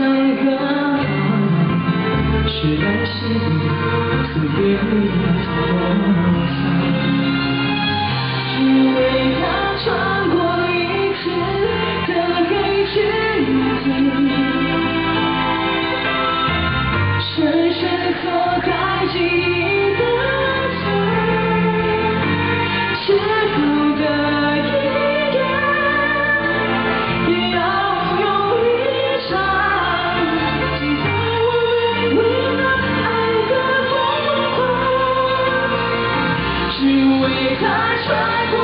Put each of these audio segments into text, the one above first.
能和好是担心你特别的模样只为他穿过一片的黑裙子深深刻在记忆你可穿过。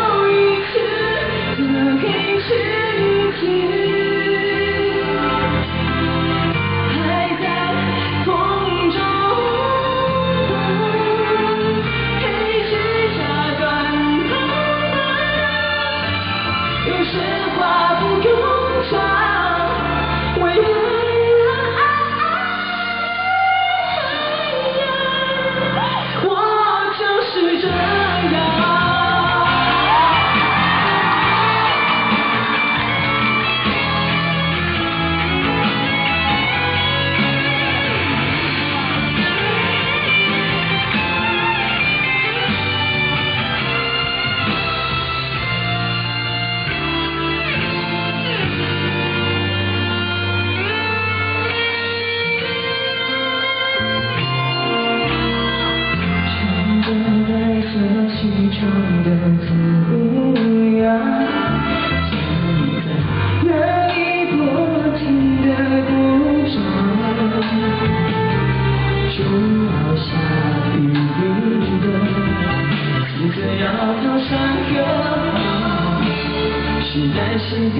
是在心底，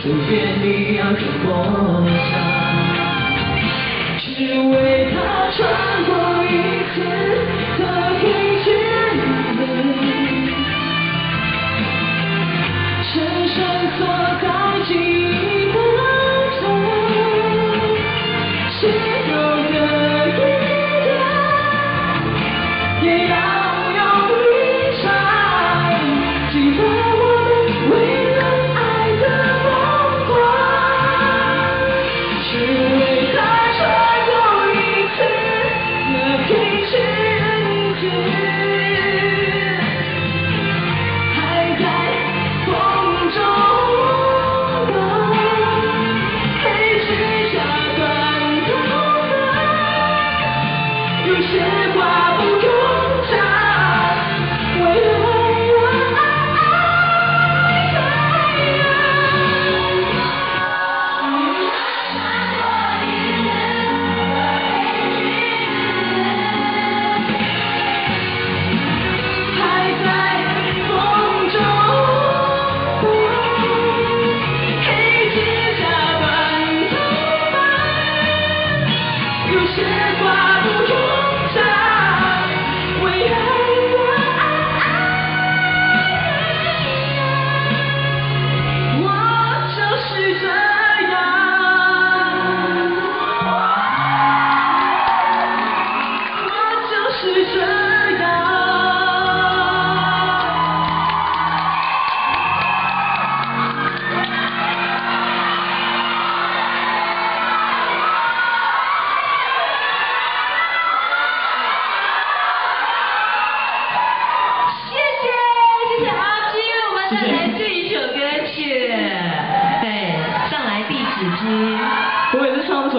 随便你要什么想，只为他穿过一次。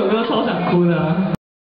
我都超想哭的